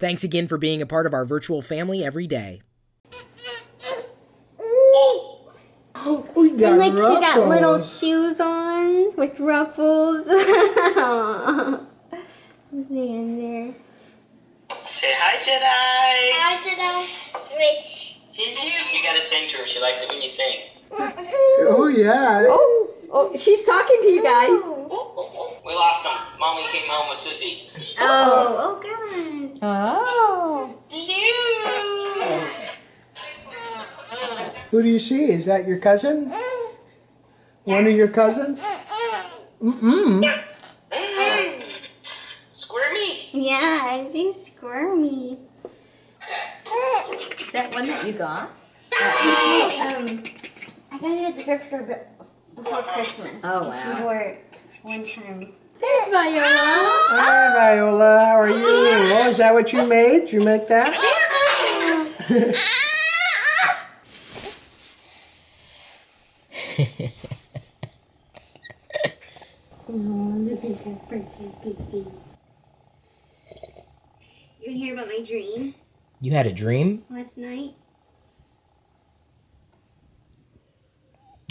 Thanks again for being a part of our virtual family every day. We got And like she got little shoes on with ruffles. Who's in there? Say hi, Jedi. How did I wait? She knew. You gotta sing to her. She likes it when you sing. Oh yeah. Oh, oh, she's talking to you guys. We lost some. Mommy came home with Sissy. Oh, oh god. Oh. Who do you see? Is that your cousin? One of your cousins? Mm-mm. Squirmy. Yeah, I see squirmy. Is that one that you got? Um, I got it at the thrift store before Christmas. Oh, She wow. wore it one time. There's Viola. Hi Viola, how are you? Oh, is that what you made? Did you make that? Oh, look at that princess baby. You can hear about my dream You had a dream? last night?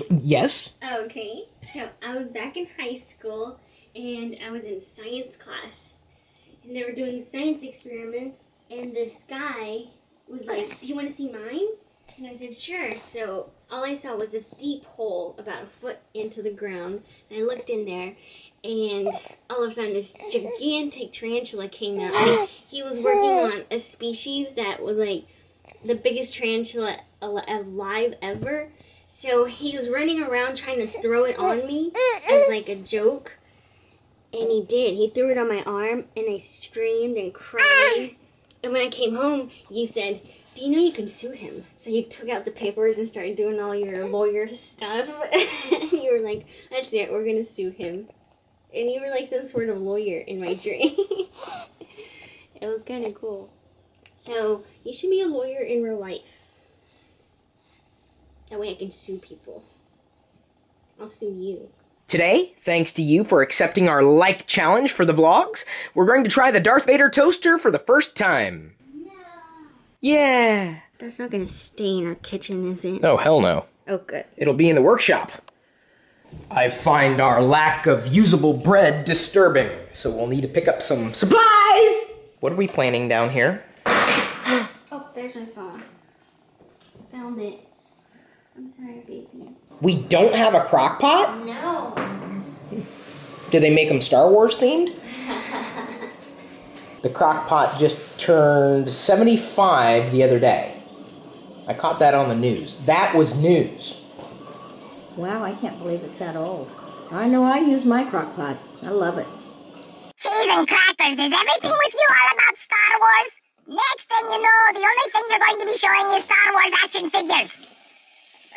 Yes. Oh, okay, so I was back in high school and I was in science class. And they were doing science experiments, and this guy was like, Do you want to see mine? And I said, Sure. So all I saw was this deep hole about a foot into the ground. And I looked in there, and all of a sudden, this gigantic tarantula came out. And he was working on a species that was like the biggest tarantula alive ever. So he was running around trying to throw it on me as like a joke. And he did. He threw it on my arm and I screamed and cried. And when I came home, you said, Do you know you can sue him? So you took out the papers and started doing all your lawyer stuff. you were like, That's it, we're gonna sue him. And you were like some sort of lawyer in my dream. it was kind of cool. So you should be a lawyer in real life. That way I can sue people. I'll sue you. Today, thanks to you for accepting our like challenge for the vlogs, we're going to try the Darth Vader toaster for the first time. No. Yeah. That's not gonna stay in our kitchen, is it? Oh, hell no. Oh, good. It'll be in the workshop. I find our lack of usable bread disturbing, so we'll need to pick up some supplies. What are we planning down here? Oh, there's my phone. Found it. I'm sorry, baby. We don't have a crock pot? No. Did they make them Star Wars themed? the crock pot just turned 75 the other day. I caught that on the news. That was news. Wow, I can't believe it's that old. I know I use my crock pot. I love it. Cheese and crackers. Is everything with you all about Star Wars? Next thing you know, the only thing you're going to be showing is Star Wars action figures.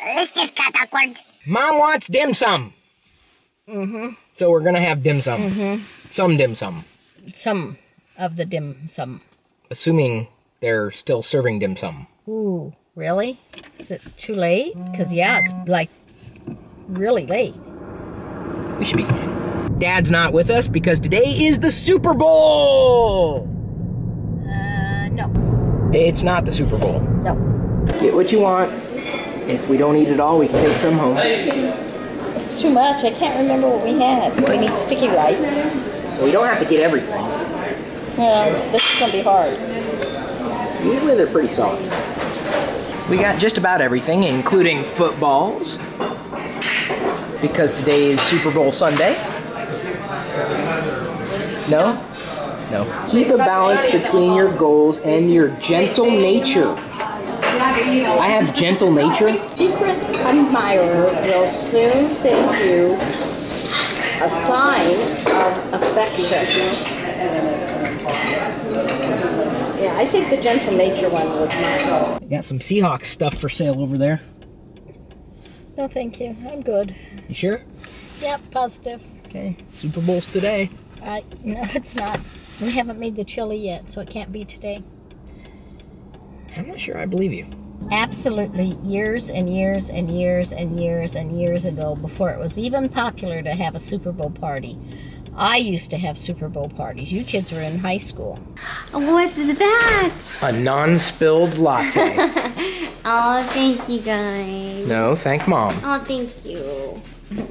This just got awkward. Mom wants dim sum. Mm-hmm. So we're gonna have dim sum. Mhm. Some dim sum. Some of the dim sum. Assuming they're still serving dim sum. Ooh, really? Is it too late? Because, yeah, it's like really late. We should be fine. Dad's not with us because today is the Super Bowl! Uh, no. It's not the Super Bowl. No. Get what you want. If we don't eat it all, we can take some home. It's too much. I can't remember what we had. We need sticky rice. We don't have to get everything. Yeah, this is going to be hard. Usually they're pretty soft. We got just about everything, including footballs. Because today is Super Bowl Sunday. No? No. Keep a balance between your goals and your gentle nature. I have gentle nature. Secret admirer will soon send you a sign of affection. Yeah, I think the gentle nature one was mine. Got some Seahawks stuff for sale over there. No, thank you. I'm good. You sure? Yep, positive. Okay. Super Bowl's today. I no, it's not. We haven't made the chili yet, so it can't be today. I'm not sure I believe you. Absolutely, years and years and years and years and years ago, before it was even popular to have a Super Bowl party, I used to have Super Bowl parties. You kids were in high school. What's that? A non-spilled latte. Oh, thank you guys. no, thank mom. Oh, thank you.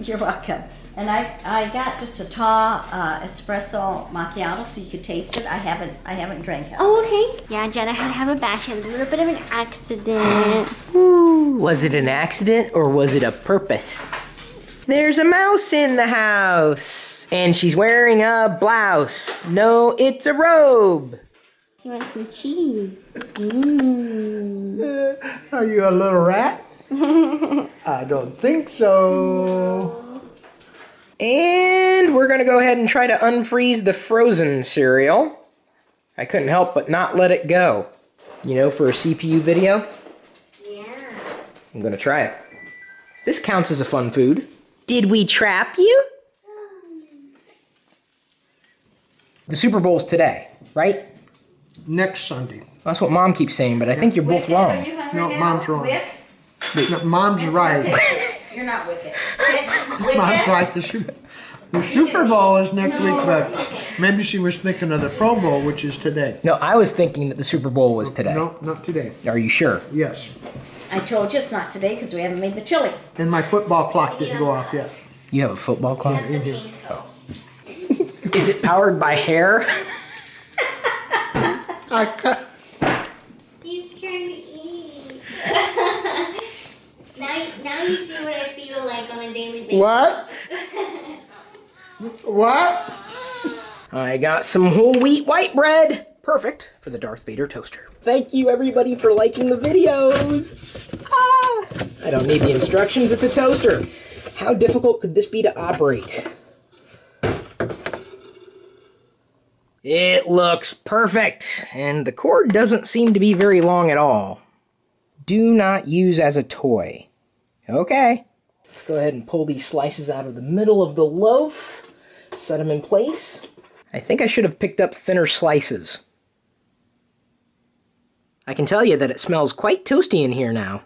You're welcome. And I, I got just a tall uh, espresso macchiato so you could taste it. I haven't I haven't drank it. Oh, okay. Yeah, Jenna had to have a bash. She had a little bit of an accident. Ooh, was it an accident or was it a purpose? There's a mouse in the house, and she's wearing a blouse. No, it's a robe. she wants some cheese. Mmm. Are you a little rat? I don't think so. And we're gonna go ahead and try to unfreeze the frozen cereal. I couldn't help but not let it go. You know, for a CPU video, Yeah. I'm gonna try it. This counts as a fun food. Did we trap you? The Super Bowl's today, right? Next Sunday. That's what mom keeps saying, but I think you're both wrong. No, mom's wrong. No, mom's right. You're not with it. Mom's right. The Super, the Super Bowl is next week, but maybe she was thinking of the Pro Bowl, which is today. No, I was thinking that the Super Bowl was today. No, not today. Are you sure? Yes. I told you it's not today because we haven't made the chili. And my football clock didn't go off yet. You have a football clock? In here. Oh. Is it powered by hair? I cut. He's trying to eat. now, now you see what I feel like on a daily basis. What? What? I got some whole wheat white bread. Perfect for the Darth Vader toaster. Thank you everybody for liking the videos. Ah, I don't need the instructions, it's a toaster. How difficult could this be to operate? It looks perfect, and the cord doesn't seem to be very long at all. Do not use as a toy. Okay. Let's go ahead and pull these slices out of the middle of the loaf, set them in place. I think I should have picked up thinner slices. I can tell you that it smells quite toasty in here now.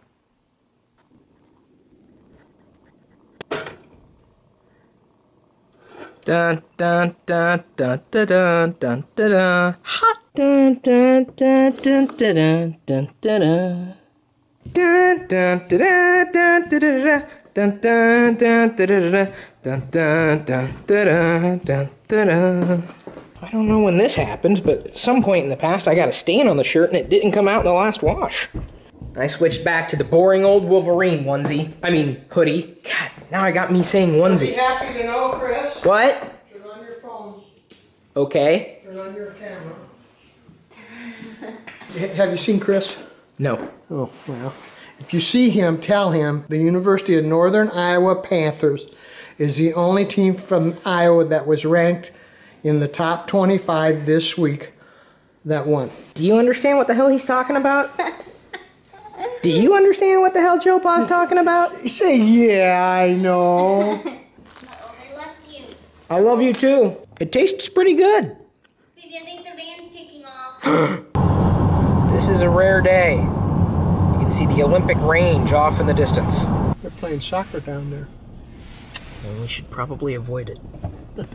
Dun dun dun dun dun dun dun dun dun hot dun dun dun dun dun dun dun dun dun dun dun dun dun dun dun dun dun dun dun dun dun dun dun dun I don't know when this happened, but at some point in the past I got a stain on the shirt and it didn't come out in the last wash. I switched back to the boring old Wolverine onesie. I mean, hoodie. God, now I got me saying Be onesie. happy to know, Chris. What? Turn on your phones. Okay. Turn on your camera. Have you seen Chris? No. Oh, well. If you see him, tell him the University of Northern Iowa Panthers is the only team from Iowa that was ranked in the top 25 this week that won. Do you understand what the hell he's talking about? Do you understand what the hell Joe Pa's talking about? Say, yeah, I know. I love you. I love you too. It tastes pretty good. Baby, I think the van's taking off. This is a rare day. See the Olympic range off in the distance. They're playing soccer down there. Well, we should probably avoid it.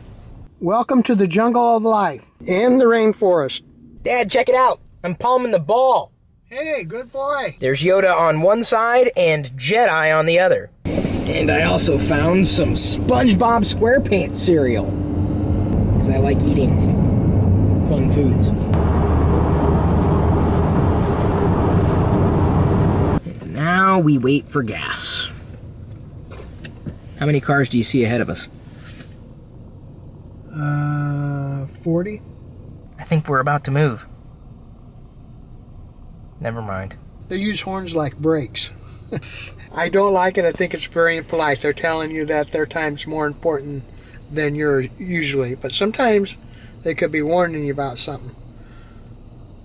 Welcome to the jungle of life and the rainforest. Dad, check it out. I'm palming the ball. Hey, good boy. There's Yoda on one side and Jedi on the other. And I also found some SpongeBob SquarePants cereal. Because I like eating fun foods. And now we wait for gas. How many cars do you see ahead of us? Uh, 40? I think we're about to move. Never mind. They use horns like brakes. I don't like it. I think it's very impolite. They're telling you that their time's more important than yours usually. But sometimes they could be warning you about something.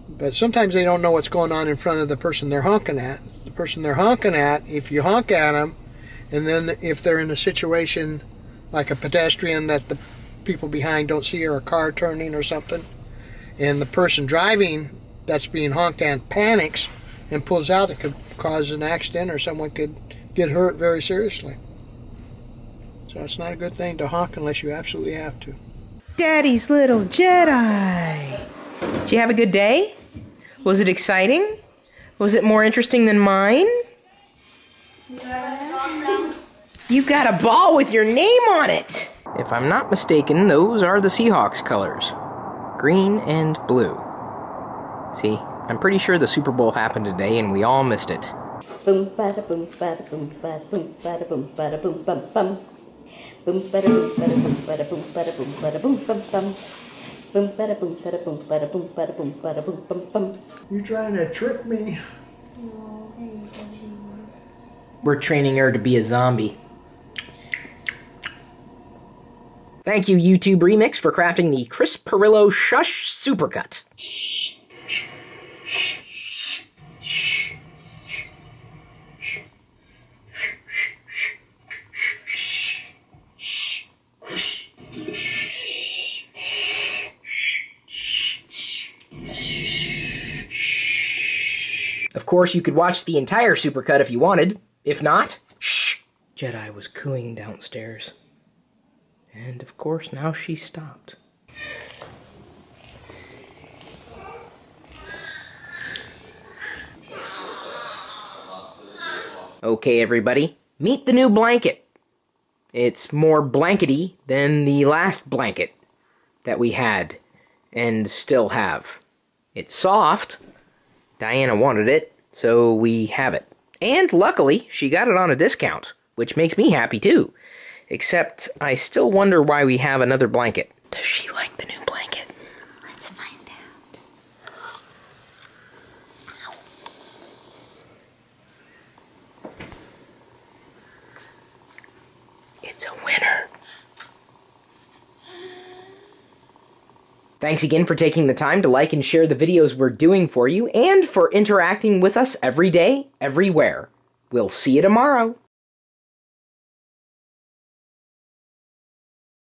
But sometimes they don't know what's going on in front of the person they're honking at. The person they're honking at, if you honk at them, and then if they're in a situation like a pedestrian that the people behind don't see or a car turning or something, and the person driving that's being honked at panics and pulls out, it could cause an accident or someone could get hurt very seriously. So it's not a good thing to honk unless you absolutely have to. Daddy's little Jedi. Did you have a good day? Was it exciting? Was it more interesting than mine? You got a ball with your name on it. If I'm not mistaken, those are the Seahawks colors green and blue. See, I'm pretty sure the Super Bowl happened today and we all missed it. Boom bada boom bada boom bada boom bada boom bada boom bum bum. Boom bada boom bada boom bada boom bada boom bada boom bum bum. Boom bada boom bada boom bada boom bada boom bada boom bum bum. You trying to trick me? We're training her to be a zombie. Thank you, YouTube Remix, for crafting the Chris Pirillo Shush Supercut. Of course, you could watch the entire supercut if you wanted. If not, shh. Jedi was cooing downstairs. And of course, now she stopped. Okay, everybody, meet the new blanket. It's more blankety than the last blanket that we had and still have. It's soft. Diana wanted it, so we have it. And luckily, she got it on a discount, which makes me happy too. Except, I still wonder why we have another blanket. Does she like the new blanket? Let's find out. It's a winner. Thanks again for taking the time to like and share the videos we're doing for you and for interacting with us every day, everywhere. We'll see you tomorrow.